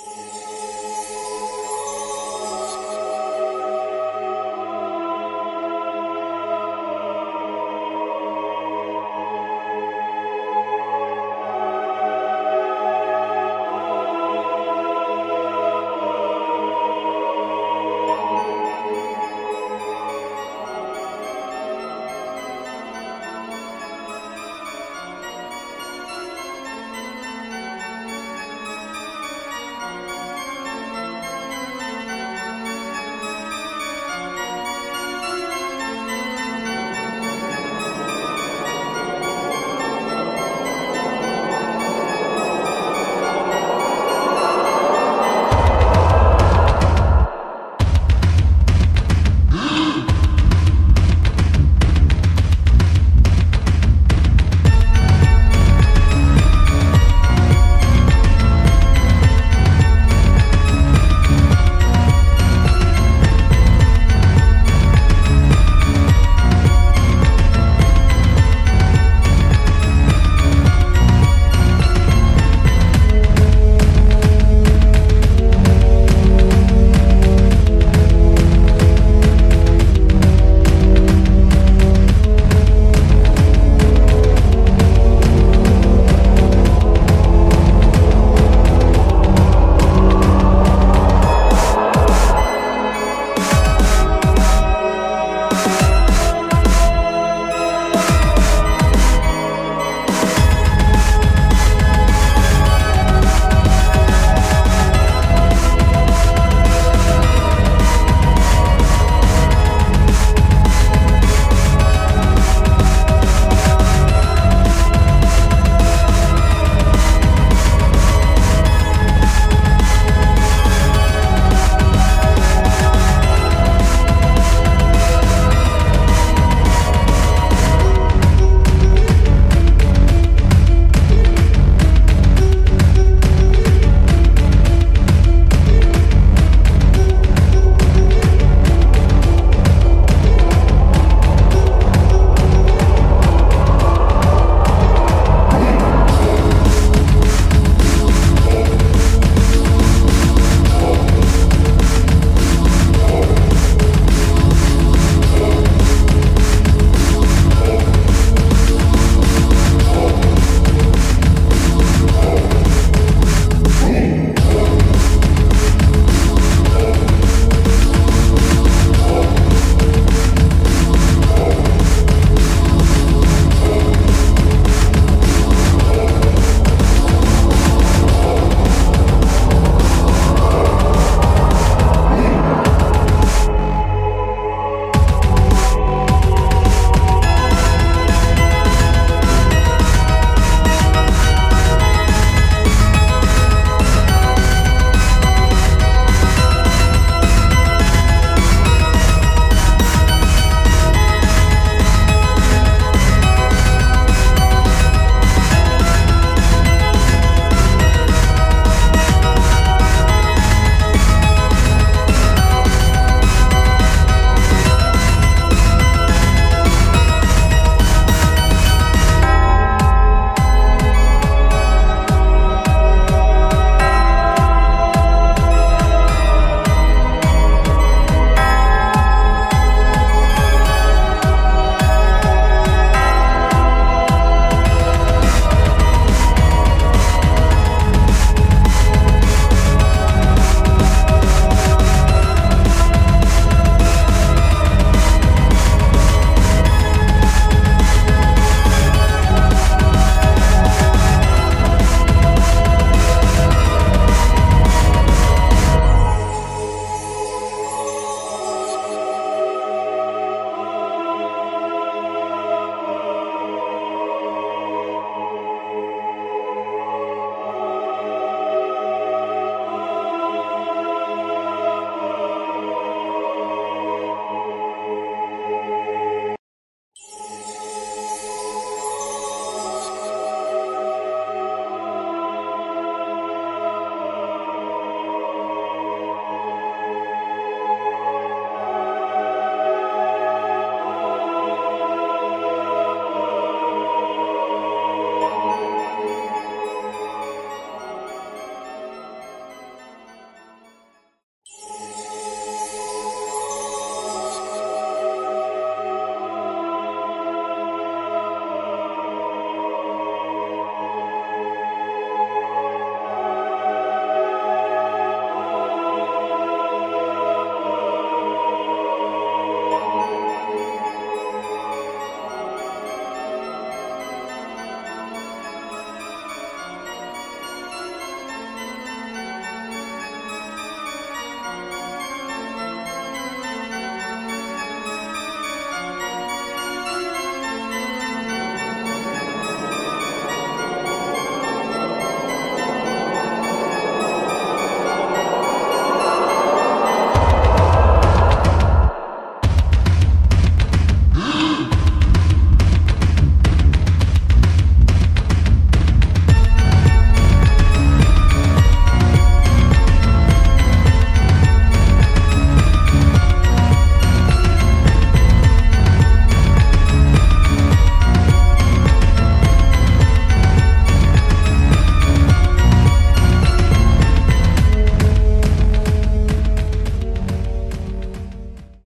Yeah.